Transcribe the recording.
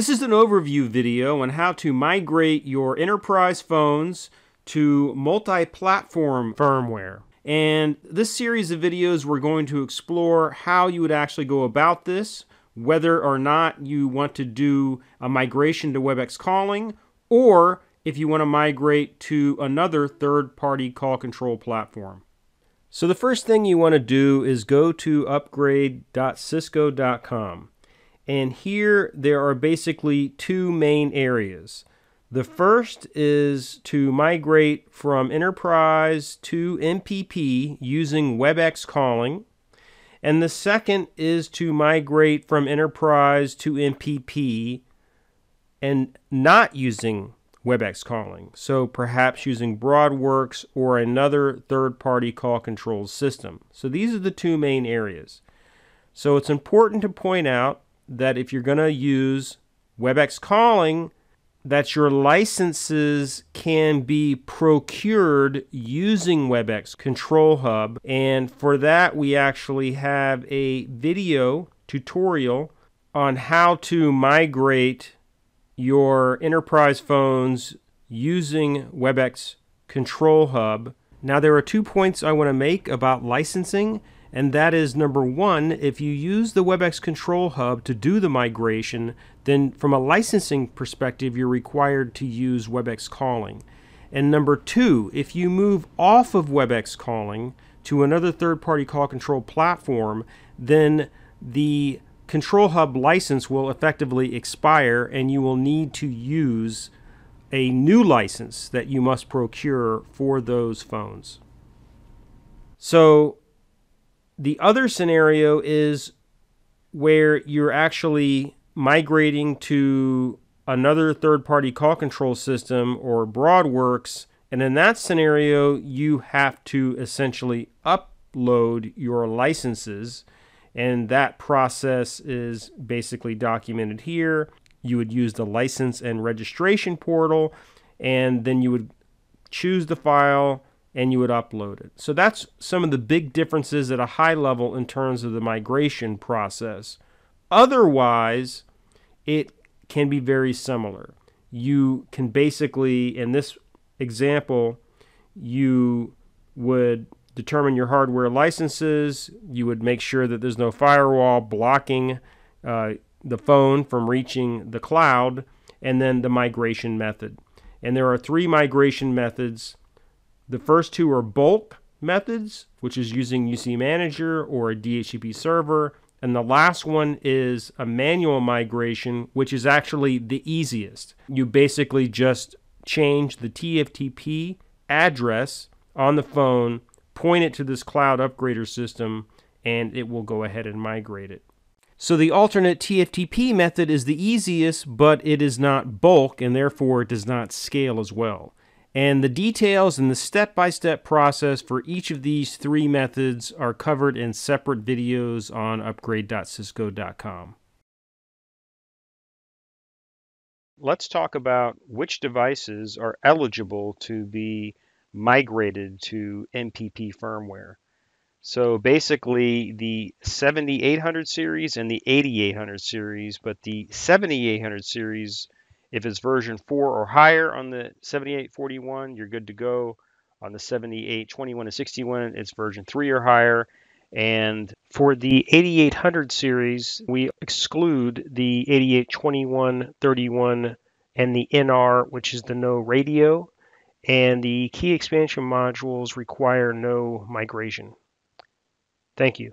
This is an overview video on how to migrate your enterprise phones to multi-platform firmware. And this series of videos we're going to explore how you would actually go about this, whether or not you want to do a migration to WebEx calling or if you want to migrate to another third-party call control platform. So the first thing you want to do is go to upgrade.cisco.com. And here there are basically two main areas. The first is to migrate from enterprise to MPP using WebEx calling. And the second is to migrate from enterprise to MPP and not using WebEx calling. So perhaps using BroadWorks or another third party call control system. So these are the two main areas. So it's important to point out that if you're going to use WebEx calling, that your licenses can be procured using WebEx Control Hub. And for that, we actually have a video tutorial on how to migrate your enterprise phones using WebEx Control Hub. Now, there are two points I want to make about licensing and that is number one, if you use the WebEx Control Hub to do the migration, then from a licensing perspective, you're required to use WebEx calling. And number two, if you move off of WebEx calling to another third party call control platform, then the Control Hub license will effectively expire and you will need to use a new license that you must procure for those phones. So the other scenario is where you're actually migrating to another third party call control system or BroadWorks. And in that scenario, you have to essentially upload your licenses. And that process is basically documented here. You would use the license and registration portal, and then you would choose the file and you would upload it. So that's some of the big differences at a high level in terms of the migration process. Otherwise, it can be very similar. You can basically, in this example, you would determine your hardware licenses. You would make sure that there's no firewall blocking uh, the phone from reaching the cloud, and then the migration method. And there are three migration methods the first two are bulk methods, which is using UC Manager or a DHCP server. And the last one is a manual migration, which is actually the easiest. You basically just change the TFTP address on the phone, point it to this cloud upgrader system, and it will go ahead and migrate it. So the alternate TFTP method is the easiest, but it is not bulk and therefore it does not scale as well. And the details and the step by step process for each of these three methods are covered in separate videos on upgrade.cisco.com. Let's talk about which devices are eligible to be migrated to MPP firmware. So basically, the 7800 series and the 8800 series, but the 7800 series if it's version 4 or higher on the 7841, you're good to go. On the 7821 and 61, it's version 3 or higher. And for the 8800 series, we exclude the 8821, 31, and the NR, which is the no radio. And the key expansion modules require no migration. Thank you.